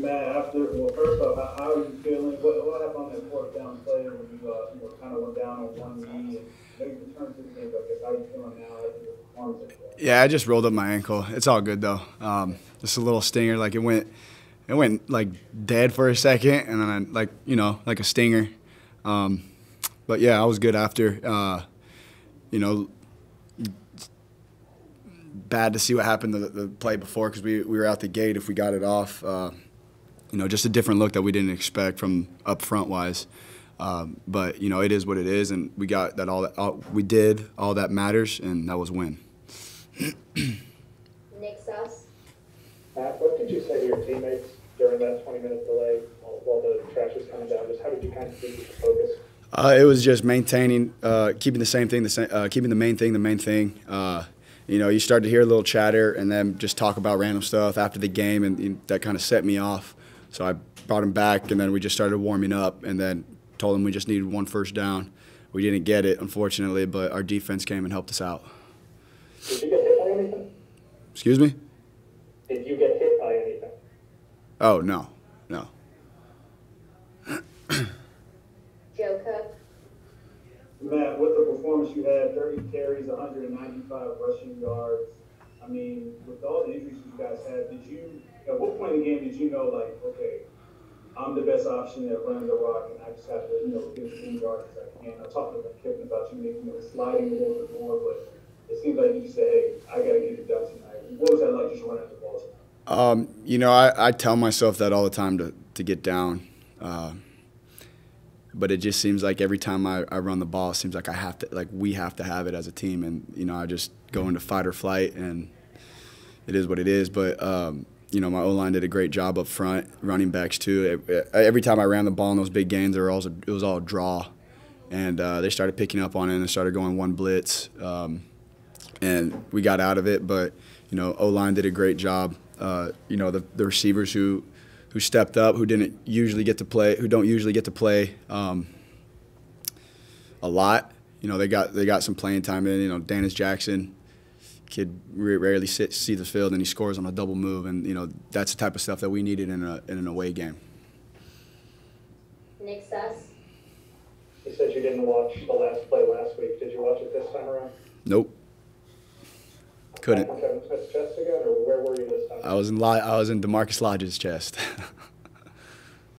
Matt, after, well, first off, how, how are you feeling? What, what happened on that fourth down play when you, uh, kind of went down on one knee and? Yeah, I just rolled up my ankle. It's all good though. Um, just a little stinger. Like it went, it went like dead for a second, and then I, like you know, like a stinger. Um, but yeah, I was good after. Uh, you know, bad to see what happened the, the play before because we, we were out the gate if we got it off. Uh, you know, just a different look that we didn't expect from up front wise. Um, but you know, it is what it is, and we got that all that all, we did all that matters, and that was win. Nick Suss. Matt, what did you say to your teammates during that 20-minute delay while, while the trash was coming down? Just how did you kind of keep your focus? Uh, it was just maintaining, uh, keeping the same thing, the same, uh, keeping the main thing the main thing. Uh, you know, you start to hear a little chatter and then just talk about random stuff after the game, and, and that kind of set me off. So I brought him back, and then we just started warming up, and then told him we just needed one first down. We didn't get it, unfortunately, but our defense came and helped us out. Did you get hit by anything? Excuse me? Did you get hit by anything? Oh no, no. Joe Cook. Matt, with the performance you had, 30 carries, 195 rushing yards. I mean, with all the injuries you guys had, did you, at what point in the game did you know, like, okay, I'm the best option at running the rock, and I just have to, you know, get as many yards as I can? I talked to Kevin about you making it sliding a little bit more, but it seems like you say, hey, I got to get it done tonight. What was that like just running the ball? Um, you know, I, I tell myself that all the time to, to get down. Uh, but it just seems like every time I, I run the ball, it seems like I have to, like we have to have it as a team. And, you know, I just go into fight or flight and it is what it is. But, um, you know, my O line did a great job up front, running backs too. Every time I ran the ball in those big games, there was it was all a draw. And uh, they started picking up on it and started going one blitz. Um, and we got out of it. But, you know, O line did a great job. Uh, you know, the, the receivers who who stepped up, who didn't usually get to play, who don't usually get to play um, a lot. You know, they got they got some playing time in. You know, Dannis Jackson, kid rarely sit, see the field, and he scores on a double move, and you know that's the type of stuff that we needed in a in an away game. Nick Suss. You said you didn't watch the last play last week. Did you watch it this time around? Nope. Couldn't. Kevin Smith's chest again, or where were you this time? I was in I was in Demarcus Lodge's chest.